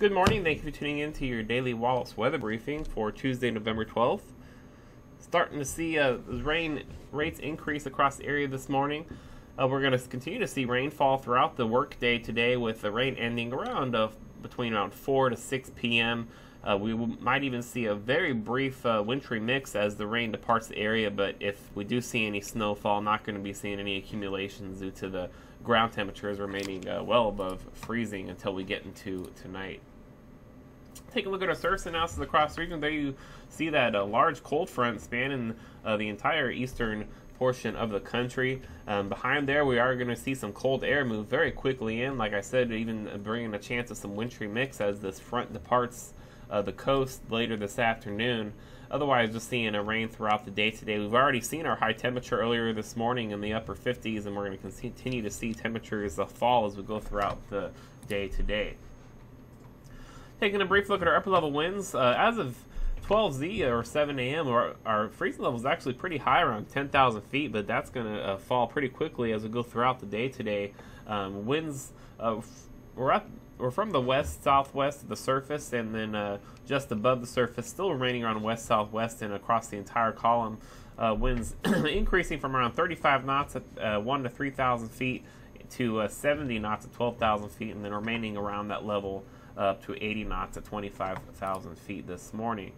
Good morning. Thank you for tuning in to your daily Wallops weather briefing for Tuesday, November 12th. Starting to see uh, rain rates increase across the area this morning. Uh, we're going to continue to see rainfall throughout the workday today, with the rain ending around uh, between around 4 to 6 p.m. Uh, we might even see a very brief uh, wintry mix as the rain departs the area, but if we do see any snowfall, not going to be seeing any accumulations due to the ground temperatures remaining uh, well above freezing until we get into tonight. Take a look at our surface analysis across the region. There you see that a large cold front spanning uh, the entire eastern portion of the country. Um, behind there, we are going to see some cold air move very quickly in. Like I said, even bringing a chance of some wintry mix as this front departs uh, the coast later this afternoon. Otherwise, just seeing a rain throughout the day today. We've already seen our high temperature earlier this morning in the upper 50s, and we're going to continue to see temperatures fall as we go throughout the day today. Taking a brief look at our upper level winds, uh, as of 12Z or 7 a.m., our, our, freezing level is actually pretty high, around 10,000 feet, but that's going to uh, fall pretty quickly as we go throughout the day today. Um, winds, uh, we're up, we're from the west southwest of the surface, and then uh, just above the surface, still remaining around west southwest and across the entire column. Uh, winds increasing from around 35 knots at uh, 1 to 3,000 feet to 70 knots at 12,000 feet, and then remaining around that level up to 80 knots at 25,000 feet this morning.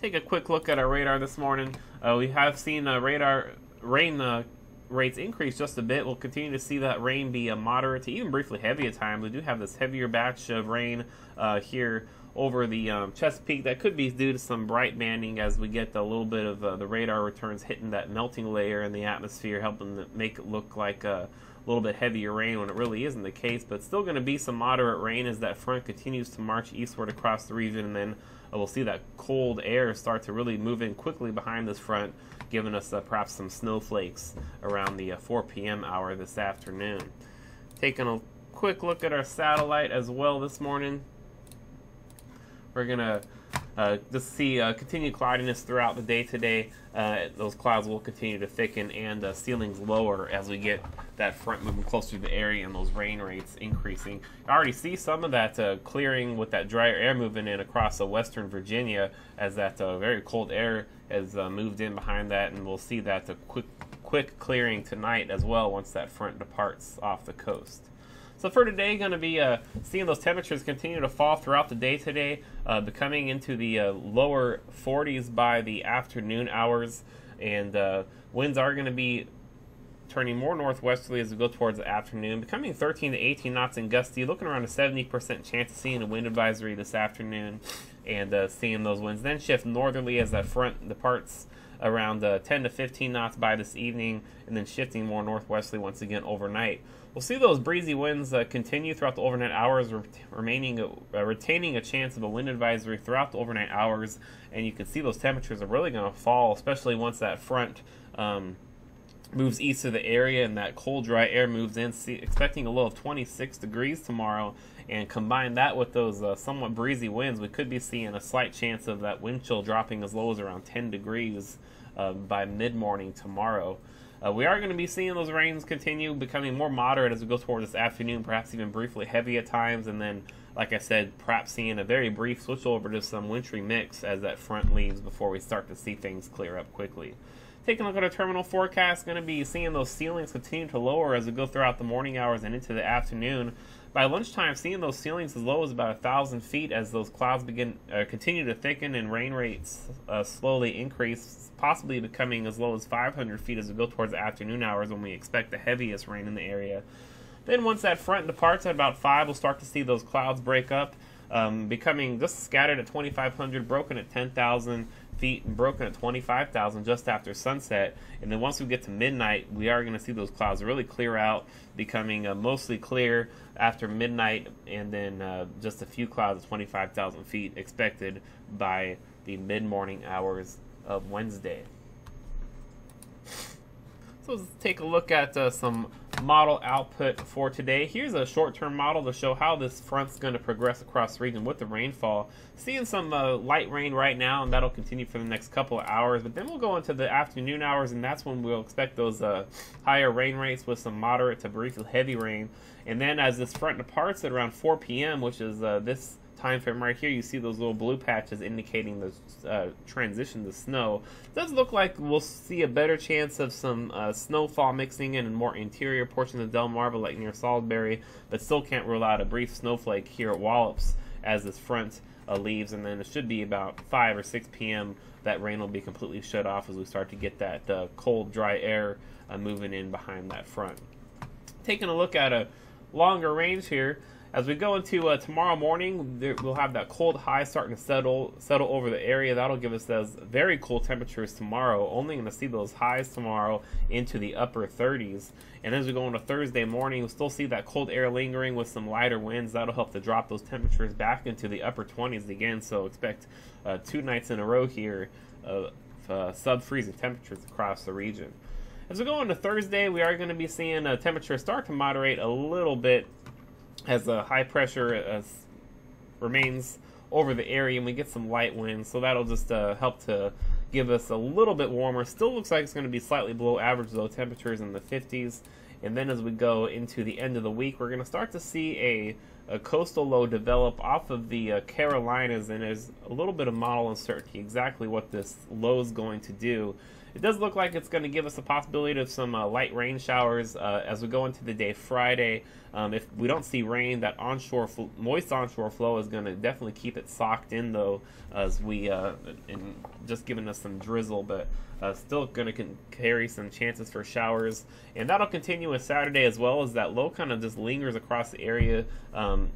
Take a quick look at our radar this morning. Uh, we have seen uh, radar rain uh, rates increase just a bit. We'll continue to see that rain be a moderate to even briefly heavy at times. We do have this heavier batch of rain uh, here over the um, Chesapeake. That could be due to some bright banding as we get a little bit of uh, the radar returns hitting that melting layer in the atmosphere, helping to make it look like a little bit heavier rain when it really isn't the case, but still going to be some moderate rain as that front continues to march eastward across the region, and then uh, we'll see that cold air start to really move in quickly behind this front, giving us uh, perhaps some snowflakes around the uh, 4 p.m. hour this afternoon. Taking a quick look at our satellite as well this morning. We're going to uh, just see uh, continued cloudiness throughout the day today. Uh, those clouds will continue to thicken and uh, ceilings lower as we get that front moving closer to the area and those rain rates increasing. I already see some of that uh, clearing with that drier air moving in across the western Virginia as that uh, very cold air has moved in behind that, and we'll see that quick quick clearing tonight as well once that front departs off the coast. So for today, going to be uh, seeing those temperatures continue to fall throughout the day today, uh, becoming into the uh, lower 40s by the afternoon hours, and uh, winds are going to be turning more northwesterly as we go towards the afternoon, becoming 13 to 18 knots and gusty, looking around a 70% chance of seeing a wind advisory this afternoon, and uh, seeing those winds then shift northerly as that front departs around uh, 10 to 15 knots by this evening, and then shifting more northwesterly once again overnight. We'll see those breezy winds uh, continue throughout the overnight hours, re- remaining uh, retaining a chance of a wind advisory throughout the overnight hours, and you can see those temperatures are really going to fall, especially once that front um, moves east of the area and that cold, dry air moves in. See, expecting a low of 26 degrees tomorrow, and combine that with those uh, somewhat breezy winds, we could be seeing a slight chance of that wind chill dropping as low as around 10 degrees uh, by mid morning tomorrow. Uh, we are going to be seeing those rains continue becoming more moderate as we go towards this afternoon, perhaps even briefly heavy at times, and then, like I said, perhaps seeing a very brief switch over to some wintry mix as that front leaves before we start to see things clear up quickly. Taking a look at our terminal forecast, going to be seeing those ceilings continue to lower as we go throughout the morning hours and into the afternoon. By lunchtime, seeing those ceilings as low as about a thousand feet as those clouds begin uh, continue to thicken and rain rates uh, slowly increase, possibly becoming as low as 500 feet as we go towards the afternoon hours when we expect the heaviest rain in the area. Then once that front departs at about five, we'll start to see those clouds break up, um, becoming just scattered at 2,500, broken at 10,000 feet and broken at 25,000 just after sunset. And then once we get to midnight, we are going to see those clouds really clear out, becoming uh, mostly clear after midnight, and then uh, just a few clouds at 25,000 feet expected by the mid morning hours of Wednesday. So let's take a look at uh, some model output for today. Here's a short-term model to show how this front's going to progress across the region with the rainfall. Seeing some uh, light rain right now, and that'll continue for the next couple of hours. But then we'll go into the afternoon hours, and that's when we'll expect those uh, higher rain rates with some moderate to brief heavy rain. And then as this front departs at around 4 p.m., which is uh, this time frame right here, you see those little blue patches indicating the uh, transition to snow. It does look like we'll see a better chance of some uh, snowfall mixing in in more interior portions of Delmarva, like near Salisbury, but still can't rule out a brief snowflake here at Wallops as this front uh, leaves. And then it should be about 5 or 6 p.m. that rain will be completely shut off as we start to get that uh, cold, dry air uh, moving in behind that front. Taking a look at a longer range here, as we go into uh, tomorrow morning, there, we'll have that cold high starting to settle settle over the area. That'll give us those very cool temperatures tomorrow. Only going to see those highs tomorrow into the upper 30s. And as we go into Thursday morning, we'll still see that cold air lingering with some lighter winds. That'll help to drop those temperatures back into the upper 20s again. So expect uh, two nights in a row here of uh, sub-freezing temperatures across the region. As we go into Thursday, we are going to be seeing a temperature start to moderate a little bit as the high pressure uh, remains over the area and we get some light winds so that'll just uh, help to give us a little bit warmer. Still looks like it's going to be slightly below average though. Temperatures in the 50s and then as we go into the end of the week we're going to start to see a, a coastal low develop off of the uh, carolinas and there's a little bit of model uncertainty exactly what this low is going to do it does look like it's going to give us a possibility of some uh, light rain showers uh, as we go into the day Friday. Um, if we don't see rain, that onshore moist onshore flow is going to definitely keep it socked in though, as we uh, just giving us some drizzle, but uh, still going to carry some chances for showers, and that'll continue with Saturday as well as that low kind of just lingers across the area. Um,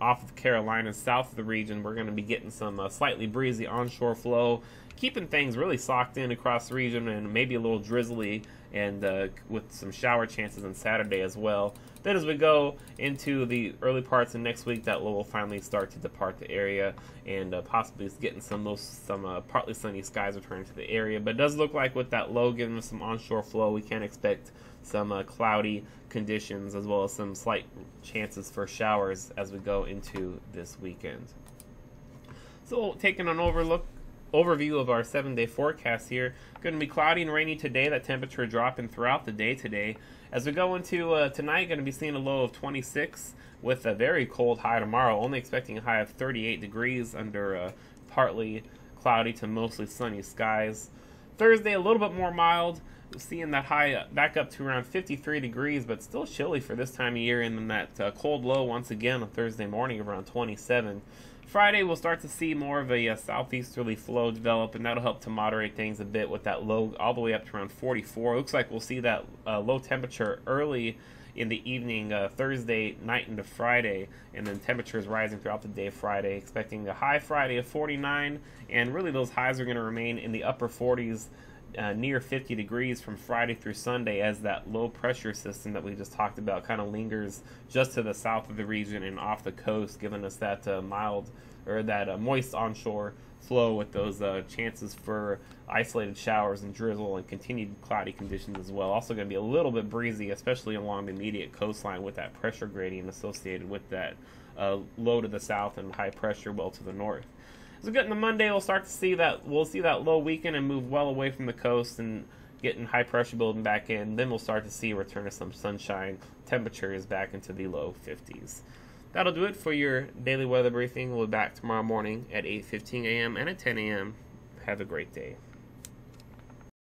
off of Carolina, south of the region, we're going to be getting some uh, slightly breezy onshore flow, keeping things really socked in across the region and maybe a little drizzly and uh, with some shower chances on Saturday as well. Then as we go into the early parts of next week, that low will finally start to depart the area and uh, possibly getting some most some uh, partly sunny skies returning to the area. But it does look like with that low giving us some onshore flow, we can expect some uh, cloudy conditions as well as some slight chances for showers as we go into this weekend. So taking an overlook overview of our seven day forecast here. Going to be cloudy and rainy today, that temperature dropping throughout the day today. As we go into uh, tonight, going to be seeing a low of 26 with a very cold high tomorrow, only expecting a high of 38 degrees under uh, partly cloudy to mostly sunny skies. Thursday, a little bit more mild, seeing that high back up to around 53 degrees, but still chilly for this time of year, and then that uh, cold low once again on Thursday morning around 27. Friday, we'll start to see more of a, a, uh, southeasterly flow develop, and that'll help to moderate things a bit with that low all the way up to around 44. Looks like we'll see that uh, low temperature early in the evening, uh, Thursday night into Friday, and then temperatures rising throughout the day Friday, expecting a high Friday of 49, and really those highs are going to remain in the upper 40s uh, near 50 degrees from Friday through Sunday as that low pressure system that we just talked about kind of lingers just to the south of the region and off the coast, giving us that uh, mild or that uh, moist onshore flow with those uh, chances for isolated showers and drizzle and continued cloudy conditions as well. Also going to be a little bit breezy, especially along the immediate coastline with that pressure gradient associated with that uh, low to the south and high pressure well to the north. So getting the Monday, we'll start to see that we'll see that low weaken and move well away from the coast and getting high pressure building back in. Then we'll start to see a return of some sunshine. Temperatures back into the low 50s. That'll do it for your daily weather briefing. We'll be back tomorrow morning at 8:15 a.m. and at 10 a.m. Have a great day.